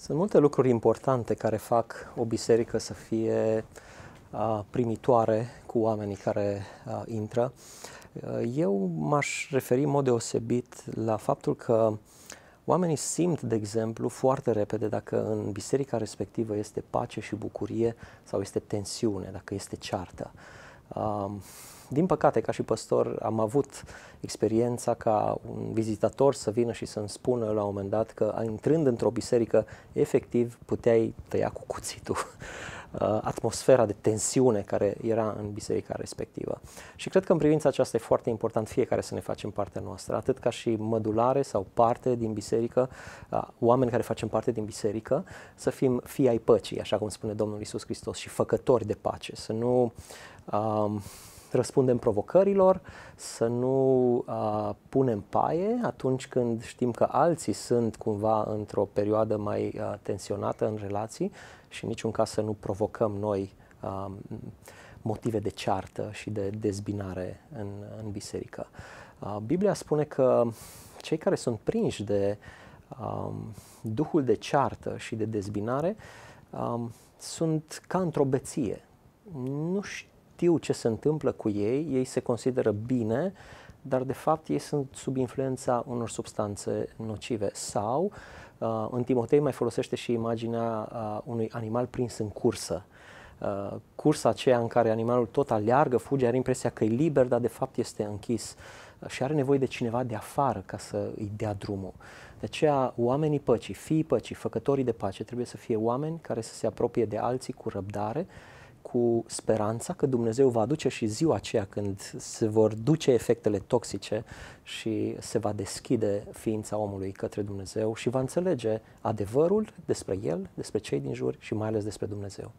Sunt multe lucruri importante care fac o biserică să fie uh, primitoare cu oamenii care uh, intră. Uh, eu m-aș referi în mod deosebit la faptul că oamenii simt, de exemplu, foarte repede dacă în biserica respectivă este pace și bucurie sau este tensiune, dacă este ceartă. Din păcate, ca și păstor, am avut experiența ca un vizitator să vină și să-mi spună la un moment dat că intrând într-o biserică, efectiv puteai tăia cu cuțitul. uh, atmosfera de tensiune care era în biserica respectivă. Și cred că în privința aceasta e foarte important fiecare să ne facem partea noastră, atât ca și mădulare sau parte din biserică, uh, oameni care facem parte din biserică, să fim fii ai păcii, așa cum spune Domnul Isus Hristos, și făcători de pace, să nu uh, răspundem provocărilor, să nu uh, punem paie atunci când știm că alții sunt cumva într-o perioadă mai uh, tensionată în relații și în niciun caz să nu provocăm noi uh, motive de ceartă și de dezbinare în, în biserică. Uh, Biblia spune că cei care sunt prinși de um, duhul de ceartă și de dezbinare um, sunt ca într-o beție. Nu știu știu ce se întâmplă cu ei, ei se consideră bine, dar de fapt ei sunt sub influența unor substanțe nocive. Sau, uh, în Timotei mai folosește și imaginea uh, unui animal prins în cursă. Uh, cursa aceea în care animalul tot aleargă, fuge, are impresia că e liber, dar de fapt este închis și are nevoie de cineva de afară ca să îi dea drumul. De aceea, oamenii păcii, fiii păcii, făcătorii de pace, trebuie să fie oameni care să se apropie de alții cu răbdare, cu speranța că Dumnezeu va aduce și ziua aceea când se vor duce efectele toxice și se va deschide ființa omului către Dumnezeu și va înțelege adevărul despre el, despre cei din jur și mai ales despre Dumnezeu.